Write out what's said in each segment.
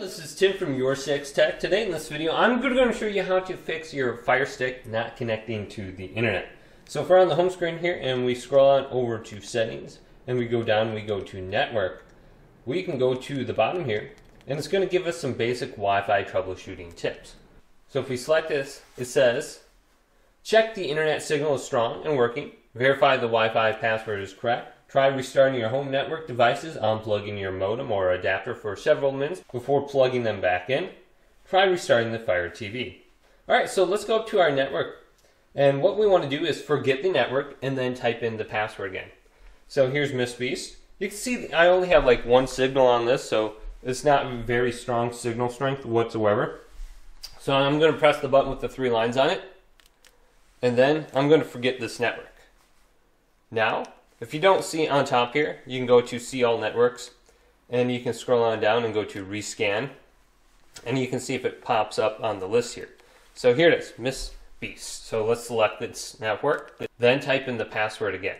this is Tim from Your Six Tech. Today in this video, I'm going to show you how to fix your Fire Stick not connecting to the internet. So if we're on the home screen here and we scroll on over to settings and we go down, we go to network, we can go to the bottom here and it's going to give us some basic Wi-Fi troubleshooting tips. So if we select this, it says, check the internet signal is strong and working, verify the Wi-Fi password is correct, Try restarting your home network devices, unplugging your modem or adapter for several minutes before plugging them back in. Try restarting the Fire TV. Alright, so let's go up to our network. And what we want to do is forget the network and then type in the password again. So here's Miss Beast. You can see I only have like one signal on this, so it's not very strong signal strength whatsoever. So I'm going to press the button with the three lines on it. And then I'm going to forget this network. Now, if you don't see on top here, you can go to see all networks and you can scroll on down and go to rescan and you can see if it pops up on the list here. So here it is, Miss Beast. So let's select this network, then type in the password again.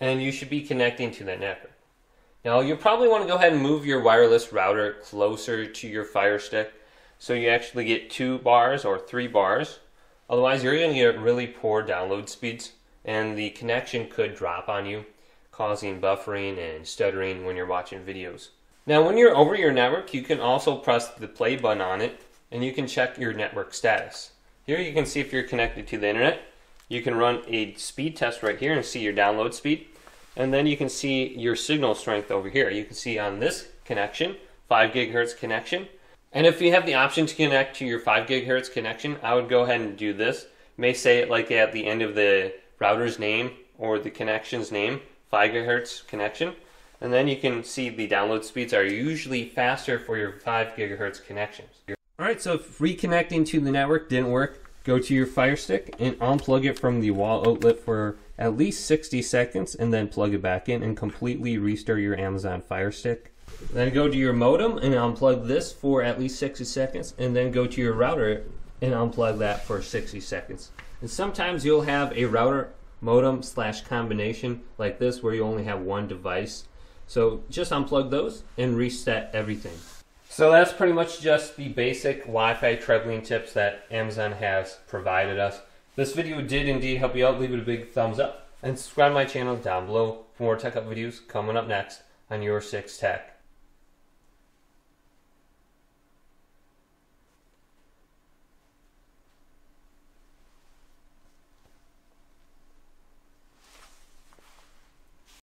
And you should be connecting to that network. Now you'll probably want to go ahead and move your wireless router closer to your Fire Stick so you actually get two bars or three bars. Otherwise you're going to get really poor download speeds and the connection could drop on you, causing buffering and stuttering when you're watching videos. Now, when you're over your network, you can also press the play button on it and you can check your network status. Here you can see if you're connected to the internet. You can run a speed test right here and see your download speed. And then you can see your signal strength over here. You can see on this connection, 5 gigahertz connection. And if you have the option to connect to your 5 gigahertz connection, I would go ahead and do this. may say it like at the end of the router's name or the connection's name, 5 gigahertz connection. And then you can see the download speeds are usually faster for your 5 gigahertz connections. Alright, so if reconnecting to the network didn't work, go to your Fire Stick and unplug it from the wall outlet for at least 60 seconds and then plug it back in and completely restart your Amazon Fire Stick. Then go to your modem and unplug this for at least 60 seconds and then go to your router and unplug that for 60 seconds. And sometimes you'll have a router modem slash combination like this where you only have one device. So just unplug those and reset everything. So that's pretty much just the basic Wi-Fi trebling tips that Amazon has provided us. This video did indeed help you out. Leave it a big thumbs up and subscribe to my channel down below for more tech up videos coming up next on Your Six Tech.